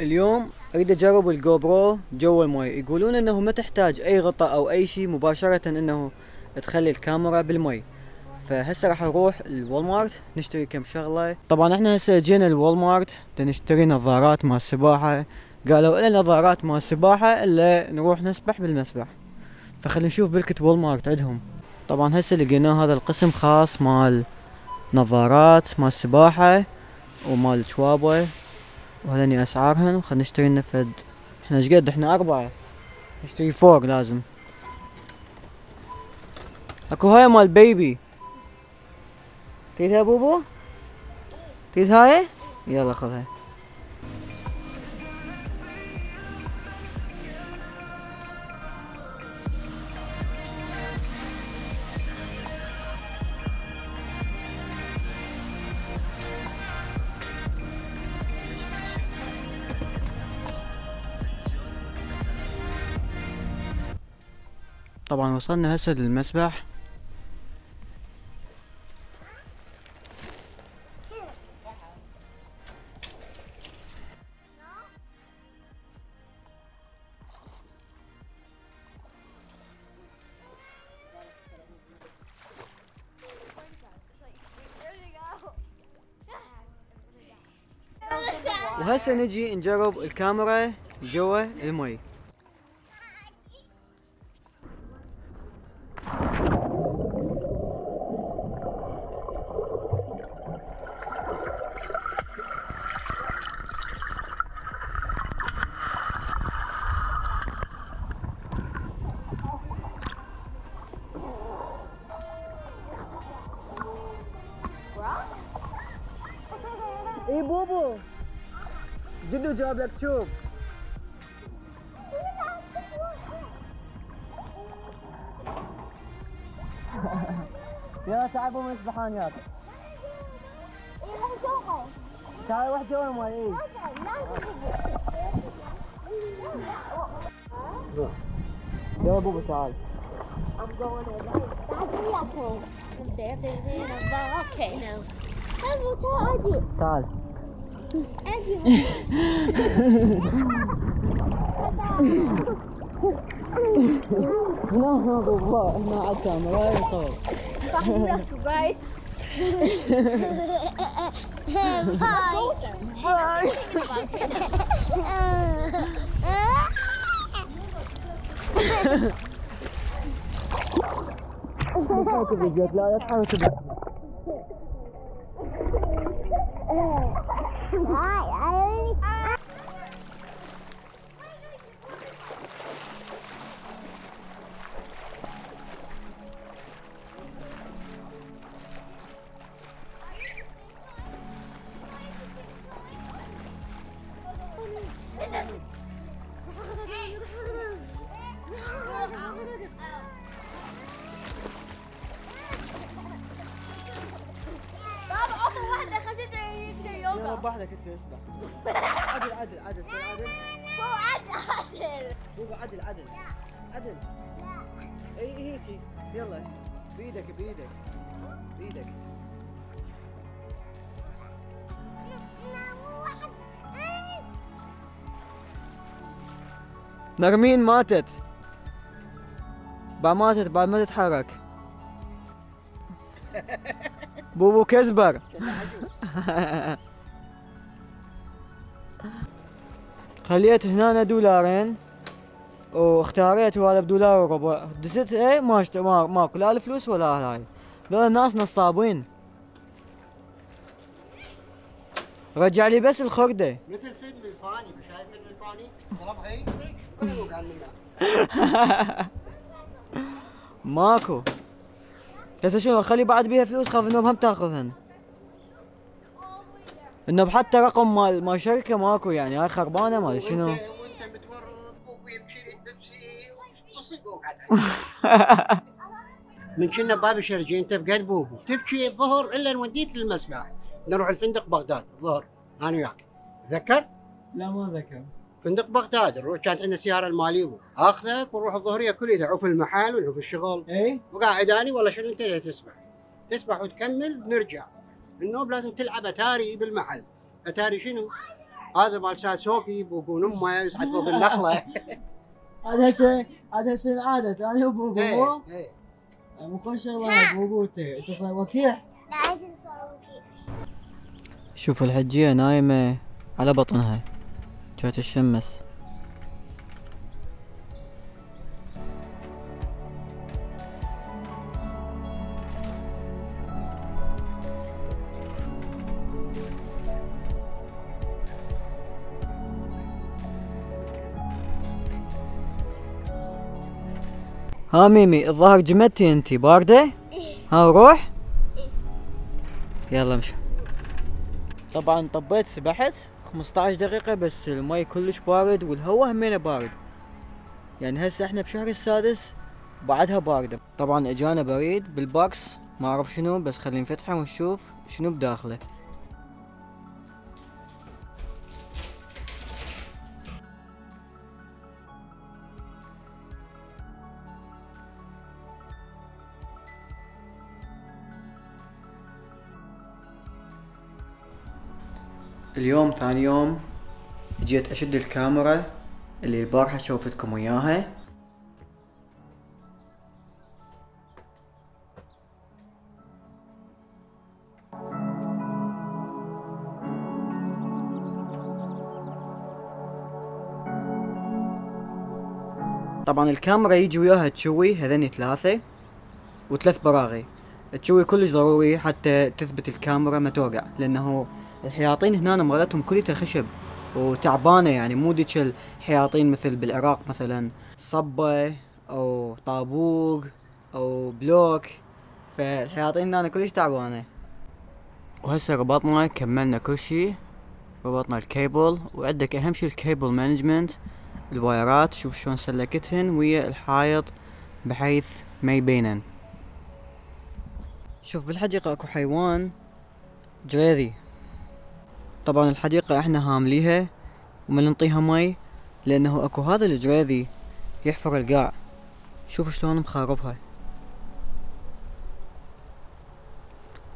اليوم أريد أجرب ال GoPro جوا المي يقولون إنه ما تحتاج أي غطاء أو أي شيء مباشرة إنه تخلي الكاميرا بالمي فهسه راح نروح ال Walmart نشتري كم شغلة. طبعا إحنا هسه جينا ال Walmart نشتري نظارات مال السباحة. قالوا إلا نظارات مال السباحة إلا نروح نسبح بالمسبح. فخلينا نشوف بالكت Walmart عندهم. طبعا هسه لقيناه هذا القسم خاص مال نظارات مال السباحة ومال شوابة. وهذني أسعارهن. وخلنا نشتري لنا فد. إحنا إيش قد؟ إحنا أربعة. نشتري فوق لازم. أكو هاي مال بيبي. تريدها بوبو؟ تريد هاي؟ يلا خذها طبعا وصلنا هسه للمسبح. وهسه نجي نجرب الكاميرا جوا المي. جدو جاب لك شوف يلا تعال بوم يسبحان ياك تعال واحد جوا الماي اي يلا بوبو تعال I'm going to Daddy Apple. I'm dancing in a volcano. That's what I did. تعال هنا هنا بابا هنا على الكاميرا يصور guys. تحرك الرجلات لا لا تحرك Why? I بوحدك انت اسبح عدل عدل عدل سوي عدل. هو عدل عدل. بوبا عدل عدل. عدل. اي هيجي يلا. بإيدك بإيدك. بإيدك. نرمين ماتت. بعد ماتت بعد ما تتحرك. بوبو كزبر. خليت هنا دولارين. واختاريت هذا بدولار وربع. دزت إيه ما اشت... ما ماكو لا الفلوس ولا هاي. لا الناس نصابين. رجع لي بس الخردة. مثل فيلم الفاني شايف فيلم الفاني؟ ضربها هي؟ كله قال منها ماكو. بس شنو خلي بعد بيها فلوس خاف إنهم هم تأخذهن. إنه حتى رقم مال مال شركة ماكو يعني هاي خربانة ما شنو. وانت وإنت متورط ويمشي من كنا باب شرجي أنت بقد بوبو تبكي الظهر إلا نوديك للمسبح نروح الفندق بغداد الظهر. أنا وياك. تذكر؟ لا ما ذكر فندق بغداد نروح كانت عندنا سيارة الماليبو آخذك ونروح الظهريه كلها نعوف المحل ونعوف الشغل. اي وقاعد اني والله شنو أنت تسبح؟ تسبح وتكمل نرجع. النوم لازم تلعب أتاري بالمحل. أتاري شنو؟ هذا مال ساسوكي بوبون أمه يصعد فوق النخلة. هذا هسه هذا هسه العادة. أنا وبوبو إيه، مو الله بوبو انت انت صار وكيح لا عادي صوتي شوف الحجية نايمة على بطنها. جات الشمس. ها ميمي الظاهر جمدتي انتي باردة؟ ها روح؟ يلا مشي طبعا طبيت سبحت؟ 15 دقيقة بس المي كلش بارد والهواء همينه بارد. يعني هسه إحنا بشهر السادس بعدها باردة. طبعا اجانا بريد بالبوكس ما اعرف شنو بس خلينا نفتحه ونشوف شنو بداخله. اليوم ثاني يوم جيت أشد الكاميرا اللي البارحة شوفتكم وياها. طبعا الكاميرا يجي وياها تشوي هذني ثلاثة وثلاث براغي. التشوي كلش ضروري حتى تثبت الكاميرا ما توقع لأنه الحياطين هنا مالتهم كلها خشب وتعبانة يعني مو ديك الحياطين مثل بالعراق مثلا. صبة أو طابوق أو بلوك فالحياطين هنا كلش تعبانة. وهسه ربطنا كملنا كل شي ربطنا الكيبل وعندك أهم شي ال cable management الوايرات شوف شلون سلكتهن ويا الحائط بحيث ما يبينن. شوف بالحديقة أكو حيوان جريري طبعا الحديقة إحنا هامليها وما ننطيها مي لأنه أكو هذا الجريذي يحفر القاع. شوف شلون مخاربها.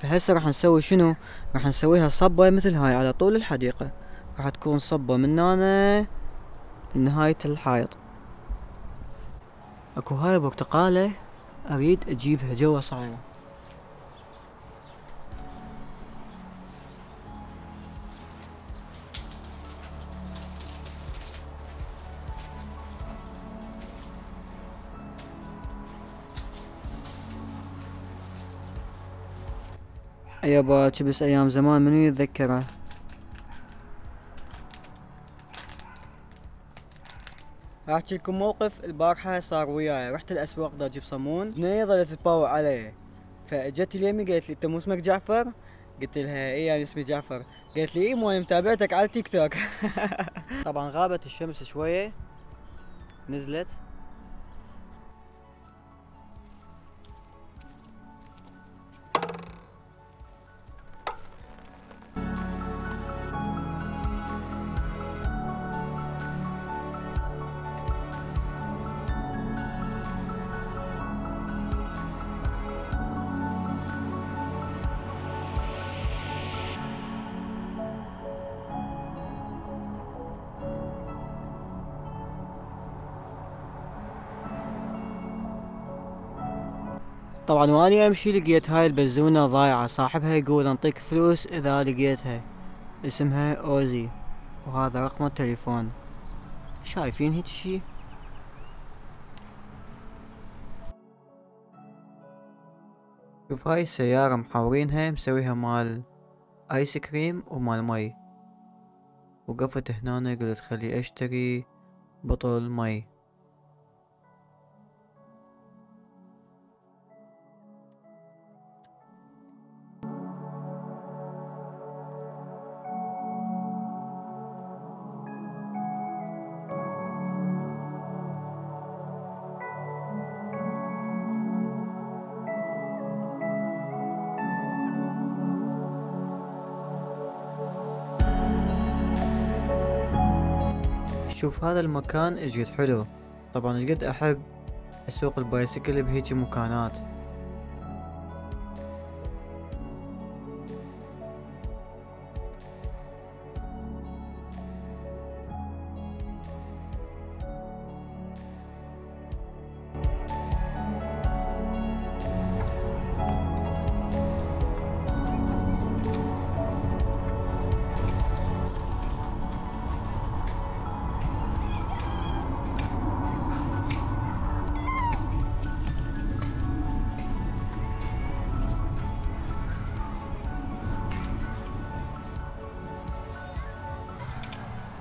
فهسه راح نسوي شنو؟ راح نسويها صبة مثل هاي على طول الحديقة. راح تكون صبة من هنا لنهاية الحائط. أكو هاي برتقالة أريد أجيبها جوا صايرة. يابا كبس أيام زمان منو يتذكره راح احكي لكم موقف البارحة صار وياي. رحت الأسواق دا أجيب صمون. بنية ظلت تباوع علي فاجت اليمي قالت لي انت مو اسمك جعفر؟ قلت لها اي يعني اسمي جعفر. قالت لي اي مو متابعتك على التيك توك. طبعا غابت الشمس شوية نزلت. طبعا واني أمشي لقيت هاي البزونة ضايعة. صاحبها يقول أنطيك فلوس إذا لقيتها. اسمها أوزي وهذا رقم التليفون. شايفين هيك شي؟ شوف هاي السيارة محاورينها مسويها مال آيس كريم ومال مي. وقفت هنا قلت خلي أشتري بطل مي. شوف هذا المكان إيش قد حلو. طبعا إيش قد أحب أسوق البايسكل بهيجي مكانات.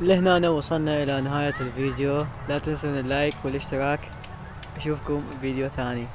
لهنا وصلنا إلى نهاية الفيديو. لا تنسون اللايك والاشتراك. أشوفكم فيديو ثاني.